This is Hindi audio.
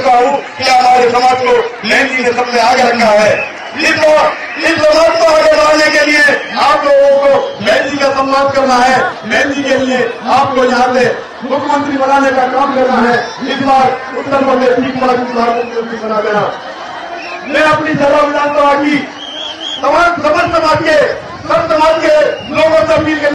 करता हूँ कि हमारे समाज को मेहंदी ने सबसे आगे रखा है। इस इस समाज को आगे बढ़ाने के लिए आप लोगों को मेहंदी का सम्मान करना है। मेहंदी के लिए आपको यहाँ से मुख्यमंत्री बनाने का काम करना है। इस बार उत्तर प्रदेश की मुख्यमंत्री बना देना। मैं अपनी सभा विधानसभा की